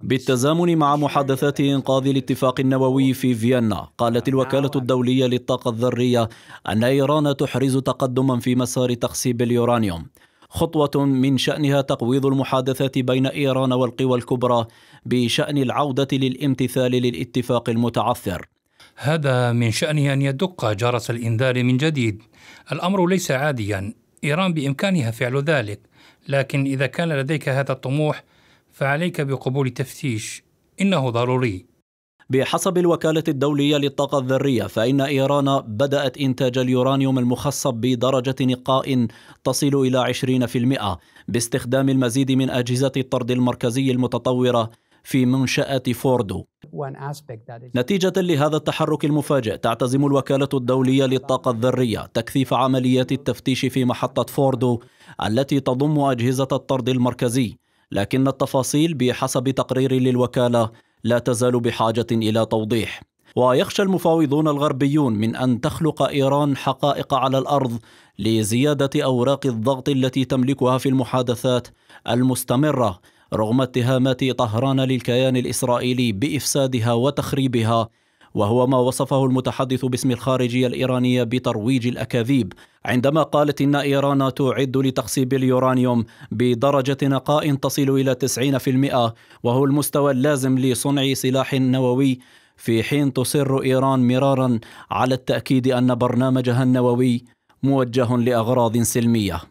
بالتزامن مع محادثات إنقاذ الاتفاق النووي في فيينا قالت الوكالة الدولية للطاقة الذرية أن إيران تحرز تقدما في مسار تخصيب اليورانيوم. خطوة من شأنها تقويض المحادثات بين إيران والقوى الكبرى بشأن العودة للامتثال للاتفاق المتعثر. هذا من شأنه أن يدق جرس الإنذار من جديد. الأمر ليس عاديا. إيران بإمكانها فعل ذلك لكن إذا كان لديك هذا الطموح فعليك بقبول تفتيش. إنه ضروري. بحسب الوكالة الدولية للطاقة الذرية فإن إيران بدأت إنتاج اليورانيوم المخصب بدرجة نقاء تصل إلى 20% باستخدام المزيد من أجهزة الطرد المركزي المتطورة في منشأة فوردو. نتيجة لهذا التحرك المفاجئ تعتزم الوكالة الدولية للطاقة الذرية تكثيف عمليات التفتيش في محطة فوردو التي تضم أجهزة الطرد المركزي. لكن التفاصيل بحسب تقرير للوكالة لا تزال بحاجة إلى توضيح. ويخشى المفاوضون الغربيون من أن تخلق إيران حقائق على الأرض لزيادة أوراق الضغط التي تملكها في المحادثات المستمرة رغم اتهامات طهران للكيان الإسرائيلي بإفسادها وتخريبها وهو ما وصفه المتحدث باسم الخارجية الإيرانية بترويج الأكاذيب عندما قالت إن إيران تعد لتخصيب اليورانيوم بدرجة نقاء تصل إلى 90% وهو المستوى اللازم لصنع سلاح نووي في حين تصر إيران مرارا على التأكيد أن برنامجها النووي موجه لأغراض سلمية.